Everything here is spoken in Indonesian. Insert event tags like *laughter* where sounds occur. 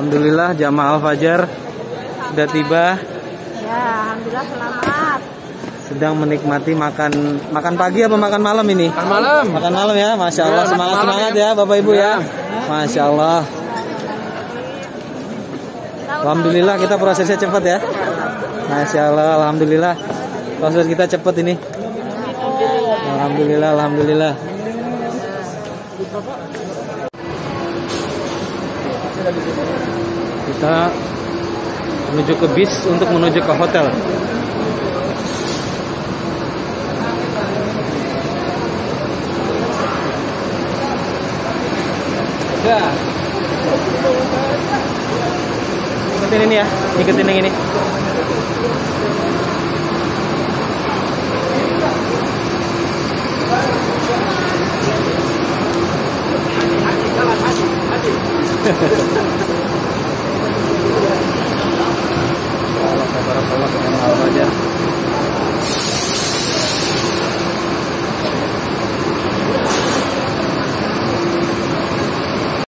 Alhamdulillah jamaah Al-Fajar sudah tiba Ya, alhamdulillah selamat. sedang menikmati makan makan pagi apa makan malam ini? Makan malam. Makan malam ya, masya Allah Ya, semangat semangat ya. ya Bapak Ibu ya, masya Allah. Alhamdulillah kita prosesnya cepat ya, masya Allah, alhamdulillah proses kita cepat ini. Alhamdulillah, alhamdulillah. Kita menuju ke bis untuk menuju ke hotel. Ya. Ikutin ini ya, ikutin yang ini. *laughs*